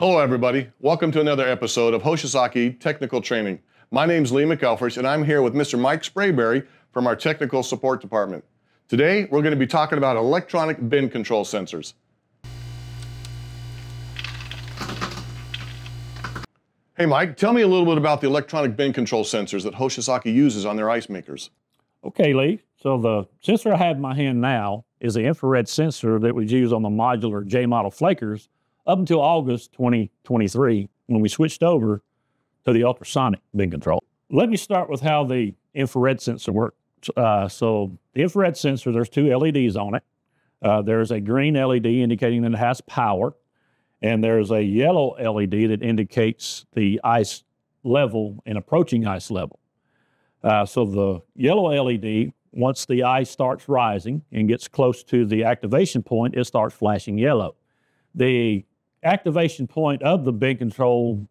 Hello, everybody. Welcome to another episode of Hoshizaki Technical Training. My name is Lee McElfresh, and I'm here with Mr. Mike Sprayberry from our Technical Support Department. Today, we're going to be talking about electronic bin control sensors. Hey, Mike, tell me a little bit about the electronic bin control sensors that Hoshizaki uses on their ice makers. Okay, Lee. So the sensor I have in my hand now is the infrared sensor that was used on the modular J model flakers up until August 2023 when we switched over to the ultrasonic bin control. Let me start with how the infrared sensor works. Uh, so the infrared sensor, there's two LEDs on it. Uh, there's a green LED indicating that it has power, and there's a yellow LED that indicates the ice level and approaching ice level. Uh, so the yellow LED, once the ice starts rising and gets close to the activation point, it starts flashing yellow. The activation point of the bin control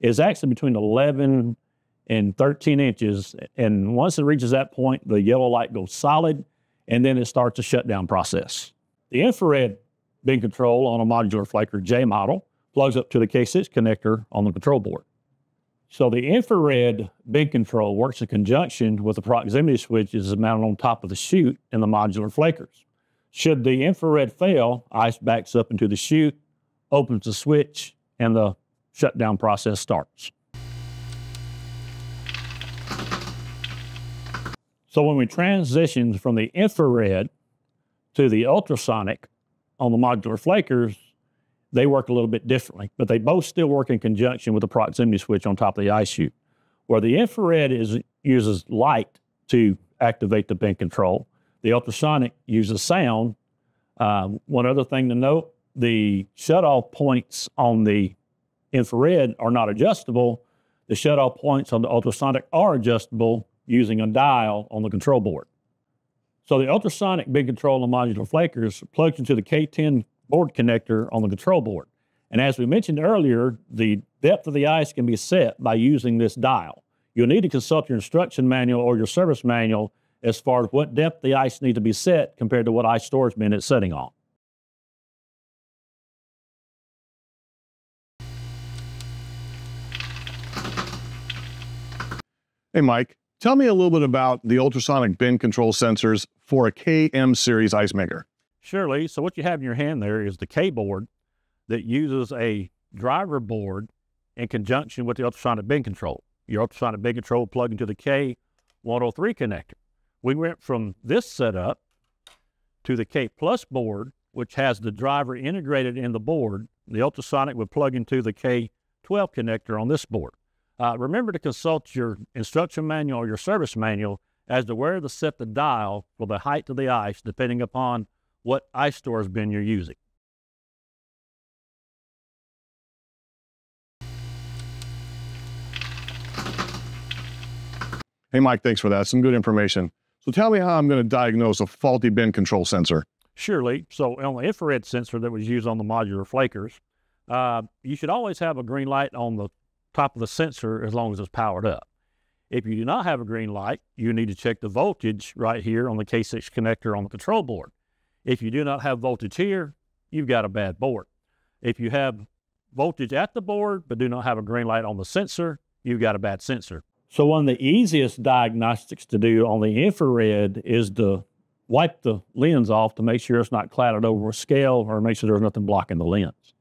is actually between 11 and 13 inches. And once it reaches that point, the yellow light goes solid and then it starts a shutdown process. The infrared bin control on a modular flaker J model plugs up to the K6 connector on the control board. So the infrared bin control works in conjunction with the proximity switches is mounted on top of the chute in the modular flakers. Should the infrared fail, ice backs up into the chute, opens the switch, and the shutdown process starts. So when we transition from the infrared to the ultrasonic on the modular flakers, they work a little bit differently, but they both still work in conjunction with the proximity switch on top of the ice chute. Where the infrared is, uses light to activate the bin control, the ultrasonic uses sound. Uh, one other thing to note, the shutoff points on the infrared are not adjustable. The shutoff points on the ultrasonic are adjustable using a dial on the control board. So the ultrasonic bin control on modular flakers plugs into the K10 board connector on the control board. And as we mentioned earlier, the depth of the ice can be set by using this dial. You'll need to consult your instruction manual or your service manual as far as what depth the ice needs to be set compared to what ice storage bin it's setting on. Hey, Mike, tell me a little bit about the ultrasonic bin control sensors for a KM series ice maker. Surely. So what you have in your hand there is the K board that uses a driver board in conjunction with the ultrasonic bin control. Your ultrasonic bin control plug into the K103 connector. We went from this setup to the K plus board, which has the driver integrated in the board. The ultrasonic would plug into the K12 connector on this board. Uh, remember to consult your instruction manual or your service manual as to where to set the dial for the height of the ice depending upon what ice storage bin you're using. Hey, Mike, thanks for that. Some good information. So tell me how I'm going to diagnose a faulty bin control sensor. Surely. So on the infrared sensor that was used on the modular flakers, uh, you should always have a green light on the top of the sensor as long as it's powered up. If you do not have a green light, you need to check the voltage right here on the K6 connector on the control board. If you do not have voltage here, you've got a bad board. If you have voltage at the board but do not have a green light on the sensor, you've got a bad sensor. So one of the easiest diagnostics to do on the infrared is to wipe the lens off to make sure it's not clouded over with scale or make sure there's nothing blocking the lens.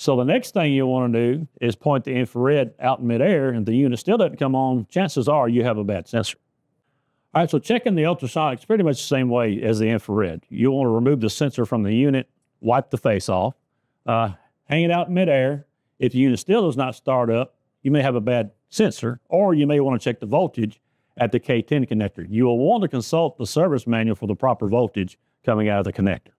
So the next thing you want to do is point the infrared out in midair and the unit still doesn't come on, chances are you have a bad sensor. All right, so checking the ultrasonic is pretty much the same way as the infrared. You want to remove the sensor from the unit, wipe the face off, uh, hang it out in midair. If the unit still does not start up, you may have a bad sensor, or you may want to check the voltage at the K10 connector. You will want to consult the service manual for the proper voltage coming out of the connector.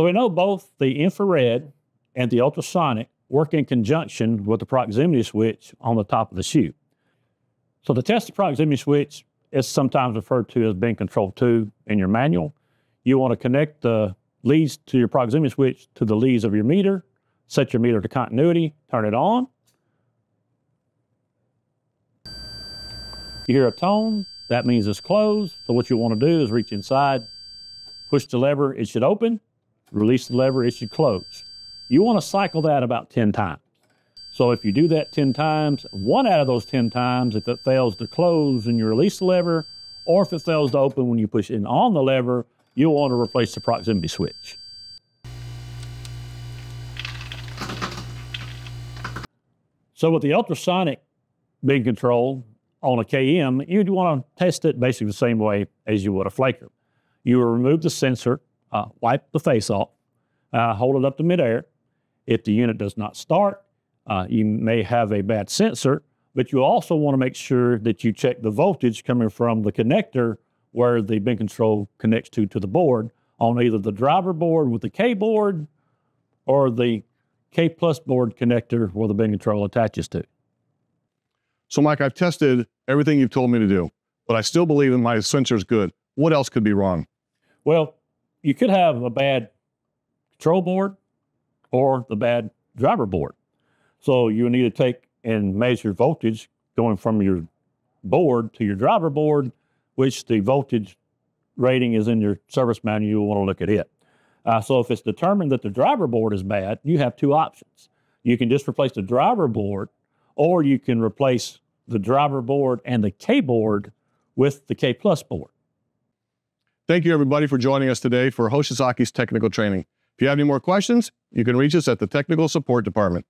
So we know both the infrared and the ultrasonic work in conjunction with the proximity switch on the top of the chute. So to test the proximity switch is sometimes referred to as bin control 2 in your manual. You want to connect the leads to your proximity switch to the leads of your meter, set your meter to continuity, turn it on. You hear a tone, that means it's closed. So what you want to do is reach inside, push the lever, it should open. Release the lever, it should close. You want to cycle that about 10 times. So if you do that 10 times, one out of those 10 times, if it fails to close and you release the lever, or if it fails to open when you push in on the lever, you'll want to replace the proximity switch. So with the ultrasonic bin control on a KM, you'd want to test it basically the same way as you would a flaker. You will remove the sensor, uh, wipe the face off, uh, hold it up to midair. If the unit does not start, uh, you may have a bad sensor, but you also want to make sure that you check the voltage coming from the connector where the bin control connects to to the board on either the driver board with the K board or the K plus board connector where the bin control attaches to. So, Mike, I've tested everything you've told me to do, but I still believe that my sensor is good. What else could be wrong? Well, you could have a bad control board or the bad driver board. So you need to take and measure voltage going from your board to your driver board, which the voltage rating is in your service manual. You'll want to look at it. Uh, so if it's determined that the driver board is bad, you have two options. You can just replace the driver board, or you can replace the driver board and the K board with the K plus board. Thank you, everybody, for joining us today for Hoshizaki's technical training. If you have any more questions, you can reach us at the Technical Support Department.